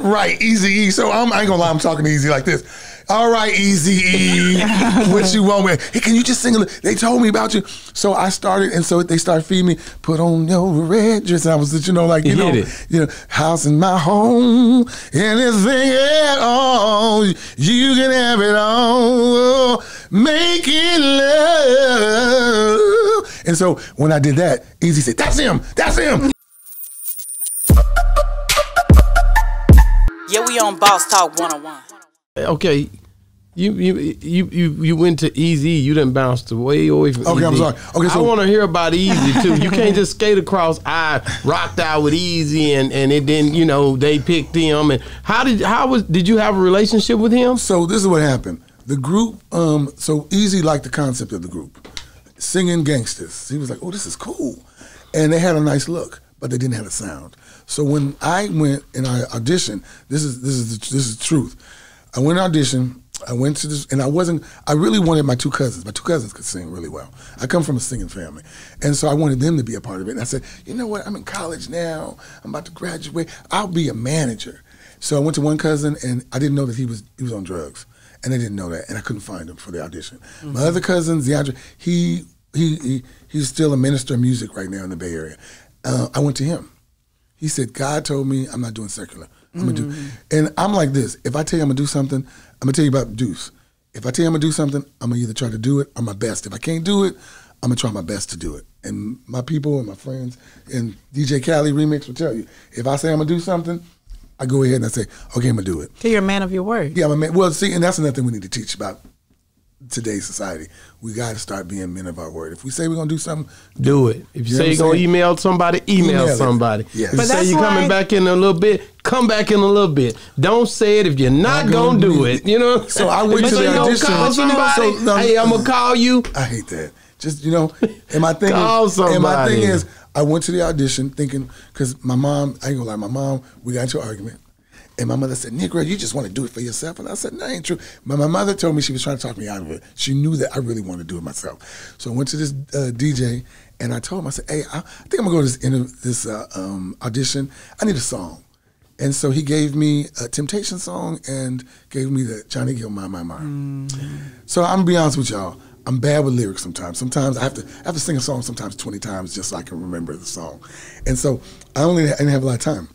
right, Eazy E. So I'm, I ain't gonna lie, I'm talking to Eazy like this. All right, Eazy E, what you want? Man? Hey, can you just sing a little? They told me about you. So I started, and so they started feeding me. Put on your red dress. And I was, you know, like you You know, it. you know, house in my home, anything at all. You can have it all. Making love. And so when I did that, Eazy said, "That's him. That's him." Yeah, on Boss Talk 101. Okay. You you you you you went to Eazy. You didn't bounce way away from. Okay, I'm sorry. Okay, so- I want to hear about Eazy too. You can't just skate across. I rocked out with Eazy, and and it didn't. You know, they picked him. And how did how was did you have a relationship with him? So this is what happened. The group, um, so Eazy liked the concept of the group, singing gangsters. He was like, "Oh, this is cool," and they had a nice look, but they didn't have a sound. So when I went and I auditioned, this is this is the, this is the truth. I went and auditioned. I went to this, and I wasn't. I really wanted my two cousins. My two cousins could sing really well. I come from a singing family, and so I wanted them to be a part of it. And I said, you know what? I'm in college now. I'm about to graduate. I'll be a manager. So I went to one cousin, and I didn't know that he was he was on drugs, and I didn't know that, and I couldn't find him for the audition. My other cousin, Zeandra, he he he he's still a minister of music right now in the Bay Area. Uh, I went to him. He said, God told me I'm not doing secular. I'm gonna do, and I'm like this. If I tell you I'm gonna do something, I'm gonna tell you about Deuce. If I tell you I'm gonna do something, I'm gonna either try to do it or my best. If I can't do it, I'm gonna try my best to do it. And my people and my friends and DJ Cali Remix will tell you. If I say I'm gonna do something, I go ahead and I say, okay, I'm gonna do it. So you're a man of your word. Yeah, I'm a man. Well, see, and that's another thing we need to teach about today's society. We got to start being men of our word. If we say we're gonna do something, Do it. If you You know say you're gonna email somebody, email, Email it. somebody. Yes. If you But say you're coming back in a little bit, come back in a little bit. Don't say it if you're not, Not gonna, gonna do do it. it. You know. So I went If to the say audition. Call But you know, somebody. so, um, hey, I'm gonna call you. I hate that. Just you know, and my thing Call is, and my thing is, I went to the audition thinking because my mom, I ain't gonna lie, my mom, we got into an argument, and my mother said, "Negro, you just want to do it for yourself," and I said, "No, ain't true." But my mother told me she was trying to talk me out of it. She knew that I really wanted to do it myself. So I went to this uh, DJ and I told him, I said, "Hey, I, I think I'm gonna go to this inter- this uh, um, audition. I need a song." And so he gave me a Temptation song and gave me the Johnny Gill My My My. So I'm gonna be honest with y'all. I'm bad with lyrics sometimes. Sometimes I have to I have to sing a song sometimes 20 times just so I can remember the song. And so I only I didn't have a lot of time.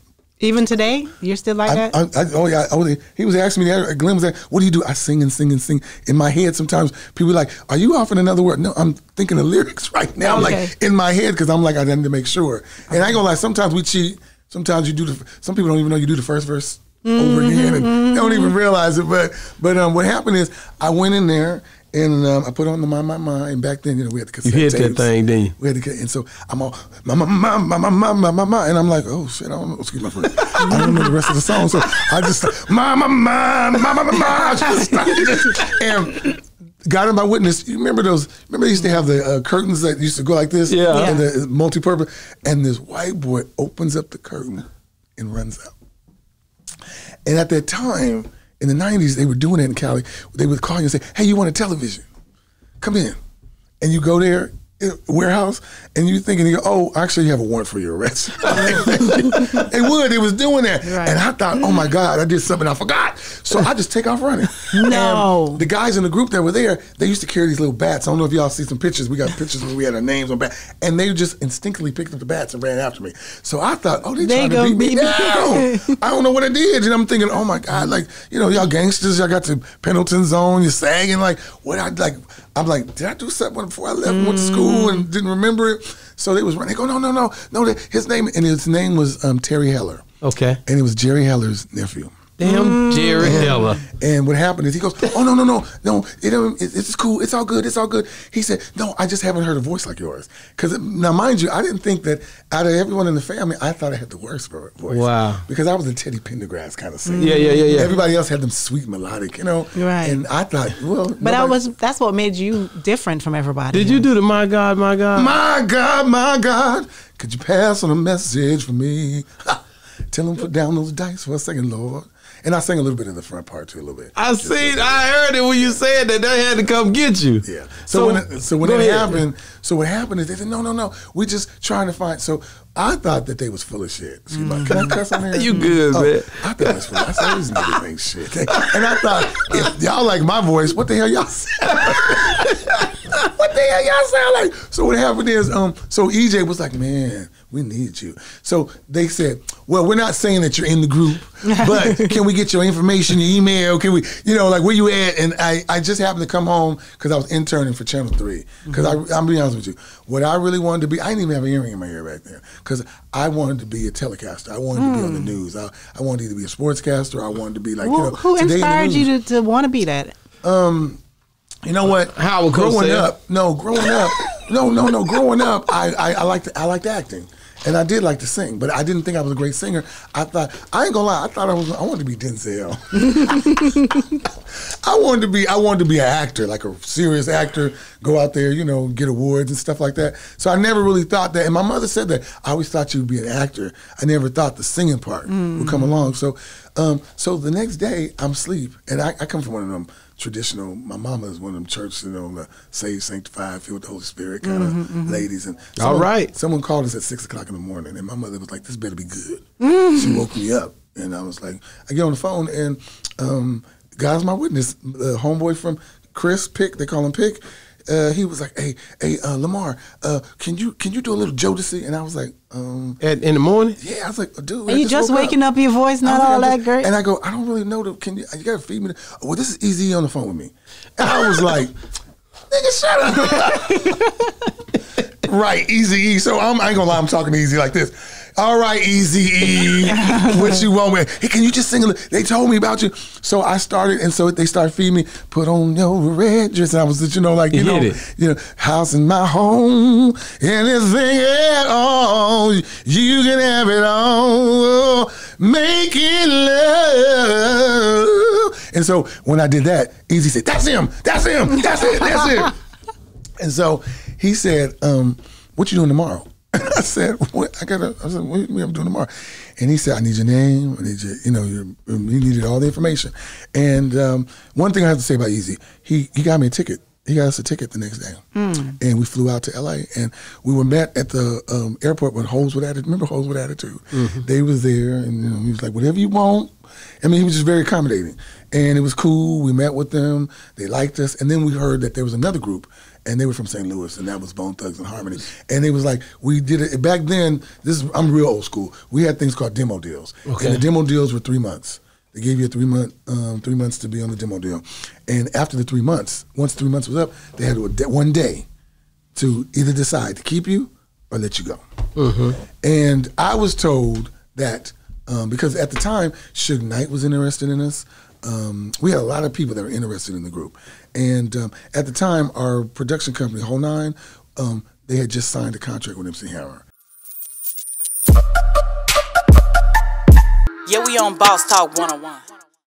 Even today, you're still like I, that. I, I, oh yeah, was- he was asking me that. Glenn was like, "What do you do?" I sing and sing and sing in my head. Sometimes people are like, "Are you off in another word?" No, I'm thinking of lyrics right now, Okay. like in my head, because I'm like I need to make sure. And I ain't gonna lie. Sometimes we cheat. Sometimes you do the. Some people don't even know you do the first verse over again, and they don't even realize it. But but um, what happened is I went in there. And um, I put on the my my my, and back then you know we had the cassette You hit that thing, didn't you? We had to get, and so I'm all my my my my my my my my, my and I'm like, oh shit, I don't know. Excuse my friend. I don't know the rest of the song, so I just my my my my my my my. I just started, and God in my witness. You remember those? Remember they used to have the uh, curtains that used to go like this, Yeah. and the multi-purpose. And this white boy opens up the curtain and runs out. And at that time, in the 90s, they were doing it in Cali. They would call you and say, hey, you want a television? Come in. And you go there, warehouse, and you thinking, you go, oh, actually, you have a warrant for your arrest. it would. It was doing that. Right. And I thought, oh my God, I did something I forgot. So I just take off running. No. And the guys in the group that were there, they used to carry these little bats. I don't know if y'all see some pictures. We got pictures where we had our names on bats. And they just instinctively picked up the bats and ran after me. So I thought, oh, they, They trying to beat me down. I don't know what I did. And I'm thinking, oh my God, like, you know, y'all gangsters, y'all got the Pendletons on, you're sagging. Like, what I like, I'm like, did I do something before I left and went to school and didn't remember it? So they was running. They go, no, no, no, no. His name, and his name was um, Terry Heller. Okay. And it was Jerry Heller's nephew. Damn, mm. Jerry And- Heller. And what happened is he goes, "Oh no, no, no, no! It, don't- it, it's cool. It's all good. It's all good." He said, "No, I just haven't heard a voice like yours." Because now, mind you, I didn't think that out of everyone in the family, I thought I had the worst vo- voice. Wow. Because I was a Teddy Pendergrass kind of singer. Yeah, yeah, yeah, yeah. Everybody else had them sweet melodic, you know. Right. And I thought, well, but that was that's what made you different from everybody. Did you do the My God, My God? My God, my God, could you pass on a message for me? Tell him put down those dice for a second, Lord. And I sang a little bit in the front part too, a little bit. I seen, I heard it when you said that they had to come get you. Yeah. So, when it, so when it ahead. happened, so what happened is they said, no, no, no, we're just trying to find. So I thought that they was full of shit. Like, can I mm. cuss on here? You good, Oh, man. I thought it was full. I said these niggas ain't shit. And I thought if y'all like my voice, what the hell y'all? what the hell y'all sound like? So what happened is, um, so EJ was like, man, we need you. So they said, well, we're not saying that you're in the group, but can we get your information, your email? Can we, you know, like where you at? And I, I just happened to come home because I was interning for Channel 3. Because I, mm-hmm. I'm be honest with you, what I really wanted to be, I didn't even have an earring in my ear back then. Because I wanted to be a telecaster. I wanted to be on the hmm. news. I, I wanted to be a sportscaster. I wanted to be like, Who, you know, who in inspired news. you to, to want to be that? Um, You know what? Howard growing up, no, growing up, no, no, no, growing up, I, I, I liked, I liked acting, and I did like to sing, but I didn't think I was a great singer. I thought, I ain't gonna lie, I thought I was, I wanted to be Denzel. I wanted to be, I wanted to be an actor, like a serious actor, go out there, you know, get awards and stuff like that. So I never really thought that, and my mother said that. I always thought you would be an actor. I never thought the singing part would come along. So, um, so the next day I'm asleep, and I, I come from one of them traditional. My mama is one of them church, you know, the saved, sanctified, filled with the Holy Spirit kind of mm-hmm, mm-hmm. ladies. And All someone- right. someone called us at six o'clock in the morning, and my mother was like, "This better be good." Mm. She woke me up, and I was like, I get on the phone, and um, God's my witness. The homeboy from Chris Pick, they call him Pick. Uh, he was like, "Hey, hey, uh, Lamarr, uh, can you can you do a little Jodeci?" And I was like, um, At, in the morning? "Yeah." I was like, "Dude, I Are you just woke waking up, your voice not was like, all that just- great? And I go, I don't really know. The, can you? You gotta feed me. The, oh, well, this is Eazy on the phone with me. And I was like, nigga, shut up. right, Eazy E. So I'm, I ain't gonna lie, I'm talking to Eazy like this. All right, Eazy E, what you want? With? Hey, can you just sing a little? They told me about you. So I started, and so they started feeding me. Put on your red dress. And I was, you know, like you You know, it. you know, house in my home, anything at all. You can have it all. Making love. And so when I did that, Eazy said, That's him, that's him, that's it, that's it. And so he said, um, "What you doing tomorrow?" I said, "What? I gotta." I said, "What what I'm doing tomorrow?" And he said, "I need your name. I need your, you know, your." He needed all the information. And um, one thing I have to say about Eazy, he he got me a ticket. He got us a ticket the next day, and we flew out to L.A. and we were met at the um, airport with Hoes with Attitude. Remember Hoes with Attitude? They was there, and you know, he was like, "Whatever you want." I mean, he was just very accommodating, and it was cool. We met with them; they liked us, and then we heard that there was another group, and they were from St. Louis, and that was Bone Thugs-n-Harmony. And it was like we did it back then. This is, I'm real old school. We had things called demo deals, Okay. and the demo deals were three months. They gave you a three month, um, three months to be on the demo deal, and after the three months, once three months was up, they had one day to either decide to keep you or let you go. And I was told that um, because at the time, Suge Knight was interested in us. Um, we had a lot of people that were interested in the group. And um, at the time, our production company, Whole Nine, um, they had just signed a contract with MC Hammer. Yeah, we on Boss Talk 101.